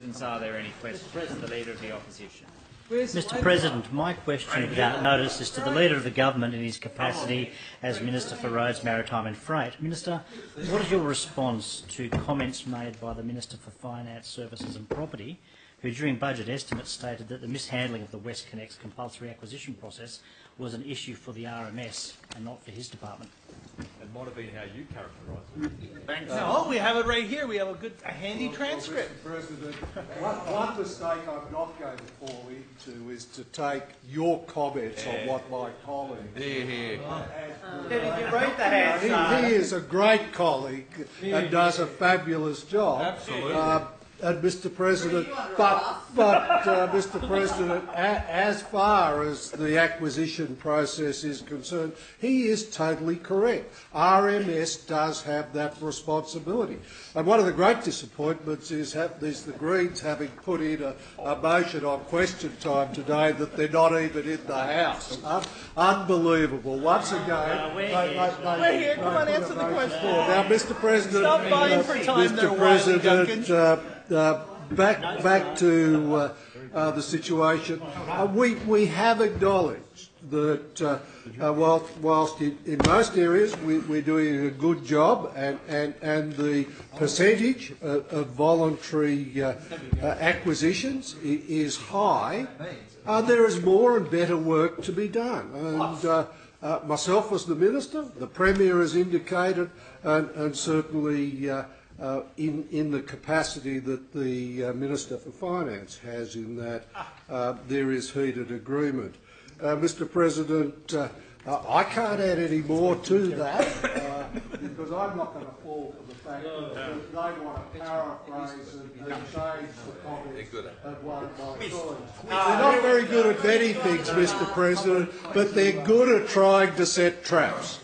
Questions, Are there any questions to the Leader of the Opposition? Mr President, my question without notice is to the Leader of the Government in his capacity as Minister for Roads, Maritime and Freight. Minister, what is your response to comments made by the Minister for Finance, Services and Property, who during budget estimates stated that the mishandling of the WestConnex compulsory acquisition process was an issue for the RMS and not for his department? It might have been how you characterised it. No, we have it right here. We have a good, a handy transcript. Mr President, one, one mistake I'm not going to fall into is to take your comments on what my colleague. Hear, hear. Did you write the He, he is a great colleague and does a fabulous job. Absolutely. Uh, and Mr President, but, but uh, Mr President, a, as far as the acquisition process is concerned, he is totally correct. RMS does have that responsibility. And one of the great disappointments is, have, is the Greens having put in a, a motion on question time today that they're not even in the House. Un- unbelievable. Once again, we're they- here. they- they- We're here. Come on, answer the question. Now, Mr President, Stop buying for time Mr. President, Duncan. Uh, back back to uh, uh, the situation. Uh, we we have acknowledged that uh, whilst, whilst in, in most areas we, we're doing a good job, and and, and the percentage of, of voluntary acquisitions is high. There is more and better work to be done, and. Myself as the minister, the premier has indicated, and, and certainly in, in the capacity that the uh, Minister for Finance has in that uh, there is heated agreement. Uh, Mr President, uh, uh, I can't add any more to that uh, because I'm not going to fall for the fact that they want to paraphrase and, and change the comments of one of my colleagues. They're not very good at many things, Mr President, but they're good at trying to set traps.